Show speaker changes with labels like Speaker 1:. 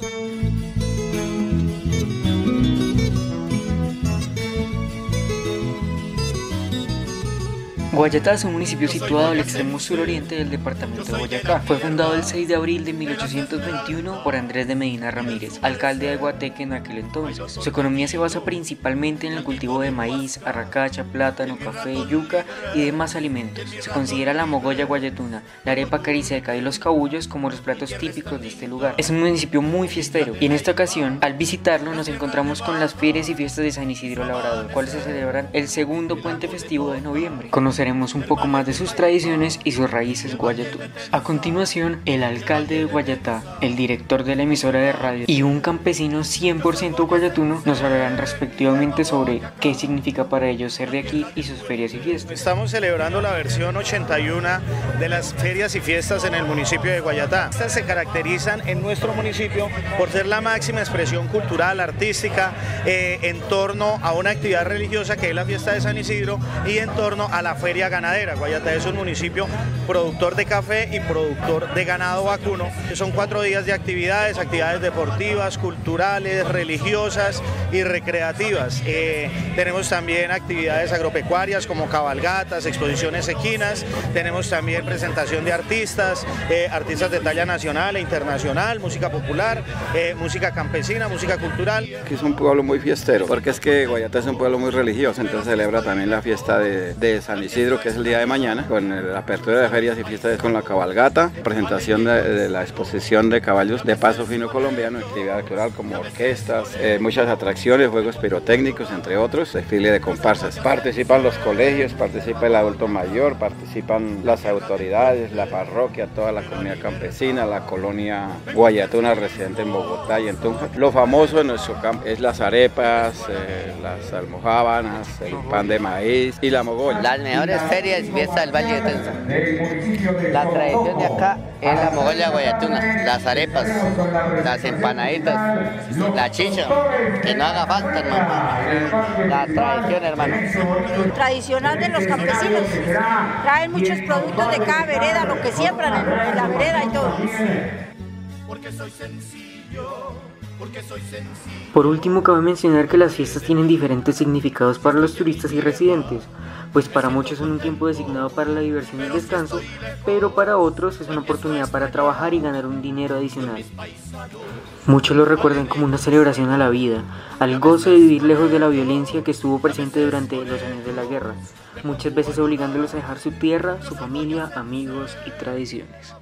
Speaker 1: Thank you. Guayatá es un municipio situado al extremo suroriente del departamento de Boyacá. Fue fundado el 6 de abril de 1821 por Andrés de Medina Ramírez, alcalde de Guateque en aquel entonces. Su economía se basa principalmente en el cultivo de maíz, arracacha, plátano, café, yuca y demás alimentos. Se considera la mogolla guayatuna, la arepa cariseca y los cabullos como los platos típicos de este lugar. Es un municipio muy fiestero y en esta ocasión, al visitarlo, nos encontramos con las ferias y fiestas de San Isidro Labrador, cuales se celebran el segundo puente festivo de noviembre conoceremos un poco más de sus tradiciones y sus raíces guayatunas. A continuación, el alcalde de Guayatá, el director de la emisora de radio y un campesino 100% guayatuno nos hablarán respectivamente sobre qué significa para ellos ser de aquí y sus ferias y fiestas.
Speaker 2: Estamos celebrando la versión 81 de las ferias y fiestas en el municipio de Guayatá. Estas se caracterizan en nuestro municipio por ser la máxima expresión cultural, artística, eh, en torno a una actividad religiosa que es la fiesta de San Isidro y en torno a la feria feria ganadera. Guayatá es un municipio productor de café y productor de ganado vacuno. Son cuatro días de actividades, actividades deportivas, culturales, religiosas y recreativas. Eh, tenemos también actividades agropecuarias como cabalgatas, exposiciones equinas, tenemos también presentación de artistas, eh, artistas de talla nacional e internacional, música popular, eh, música campesina, música cultural.
Speaker 3: es un pueblo muy fiestero, porque es que Guayatá es un pueblo muy religioso, entonces celebra también la fiesta de, de San Isidro que es el día de mañana, con la apertura de ferias y fiestas con la cabalgata, presentación de, la exposición de caballos de paso fino colombiano, actividad cultural como orquestas, eh, muchas atracciones, juegos pirotécnicos, entre otros, desfile de comparsas. Participan los colegios, participa el adulto mayor, participan las autoridades, la parroquia, toda la comunidad campesina, la colonia guayatuna residente en Bogotá y en Tunja. Lo famoso en nuestro campo es las arepas, eh, las almohábanas, el pan de maíz y la mogolla.
Speaker 4: Las mejores ferias y fiestas del Valle de Tenza. La tradición de acá es la mogolla guayatuna, las arepas, las empanaditas, la chicha, que no haga falta, hermano. La tradición, hermano.
Speaker 5: Tradicional de los campesinos. Traen muchos productos de cada vereda, lo que siembran en la vereda y todo. Porque soy
Speaker 1: sencillo. Por último, cabe mencionar que las fiestas tienen diferentes significados para los turistas y residentes, pues para muchos son un tiempo designado para la diversión y el descanso, pero para otros es una oportunidad para trabajar y ganar un dinero adicional. Muchos lo recuerdan como una celebración a la vida, al gozo de vivir lejos de la violencia que estuvo presente durante los años de la guerra, muchas veces obligándolos a dejar su tierra, su familia, amigos y tradiciones.